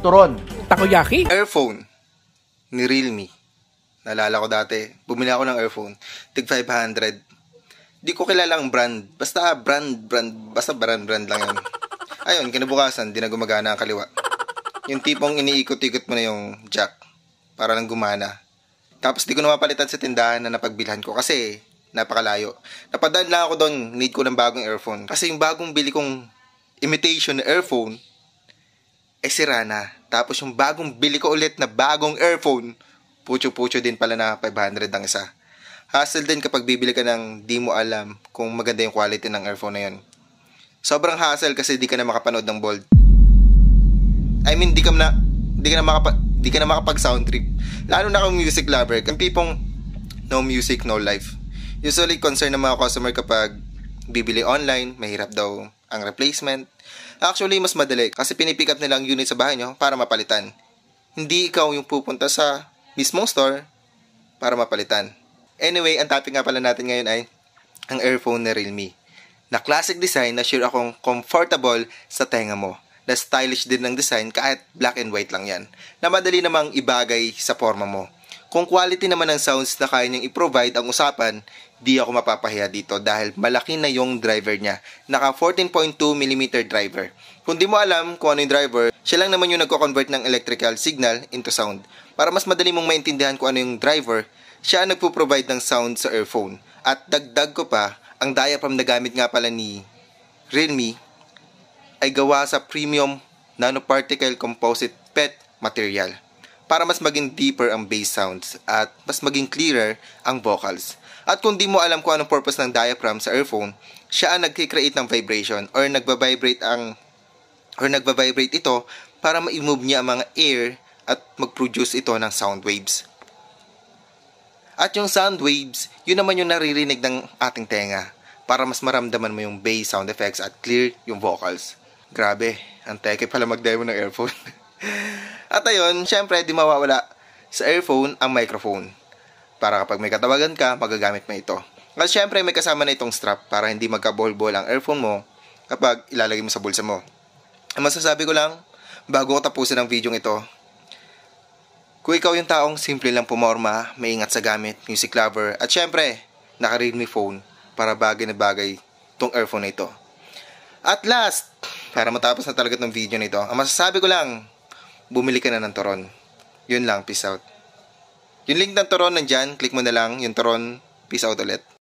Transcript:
Turon. Takoyaki? Airphone ni Realme. Naalala ko dati, bumili ako ng earphone. Tig 500. Di ko kilala ang brand. Basta brand, brand, basta brand, brand lang yun. Ayun, kinabukasan, di na gumagana ang kaliwa. Yung tipong iniikot-ikot mo na yung jack para lang gumana. Tapos di ko na mapalitan sa tindahan na napagbilhan ko kasi napakalayo. Napadaan lang ako doon, need ko ng bagong earphone. Kasi yung bagong bili kong imitation na earphone, eh sira na. Tapos yung bagong bili ko ulit na bagong earphone, pucho-pucho din pala na 500 ang isa. Hassle din kapag bibili ka ng di mo alam kung maganda yung quality ng earphone na yun. Sobrang hassle kasi di ka na makapanood ng bold. I mean, di ka na, di ka na, makapa, di ka na makapag sound trip. Lalo na kung music lover, kang tipong no music, no life. Usually, concern ng mga customer kapag bibili online, mahirap daw ang replacement. Actually, mas madali kasi pinipick up nila ang unit sa bahay nyo para mapalitan. Hindi ikaw yung pupunta sa mismong store para mapalitan. Anyway, ang topic nga pala natin ngayon ay ang earphone na Realme. Na classic design na sure akong comfortable sa tenga mo. Na stylish din ng design kahit black and white lang yan. Na madali namang ibagay sa forma mo. Kung quality naman ng sounds na kaya niyang i-provide ang usapan, di ako mapapahiya dito dahil malaki na yung driver niya. Naka 14.2mm driver. Kung di mo alam kung ano yung driver, siya lang naman yung nagko-convert ng electrical signal into sound. Para mas madali mong maintindihan kung ano yung driver, siya ang nagpo-provide ng sound sa earphone. At dagdag ko pa, ang diaphragm na gamit nga pala ni Realme ay gawa sa premium nanoparticle composite PET material para mas maging deeper ang bass sounds at mas maging clearer ang vocals. At kung di mo alam kung anong purpose ng diaphragm sa earphone, siya ang nagkikreate ng vibration or nagba-vibrate ang or nagba-vibrate ito para ma-move niya ang mga air at mag-produce ito ng sound waves. At yung sound waves, yun naman yung naririnig ng ating tenga para mas maramdaman mo yung bass sound effects at clear yung vocals. Grabe, ang teke pala mag-demo ng earphone. at ayun, syempre di mawawala sa earphone ang microphone. Para kapag may katawagan ka, magagamit mo ito. At syempre may kasama na itong strap para hindi magka-bol-bol ang earphone mo kapag ilalagay mo sa bulsa mo. Ang masasabi ko lang, bago ko tapusin ang video ito, kung ikaw yung taong simple lang pumorma, maingat sa gamit, music lover, at syempre, naka-Realme phone para bagay na bagay tong earphone na ito. At last, para matapos na talaga tong video nito, ang masasabi ko lang, bumili ka na ng Toron. Yun lang, peace out. Yung link ng Toron nandyan, click mo na lang yung Toron, peace out ulit.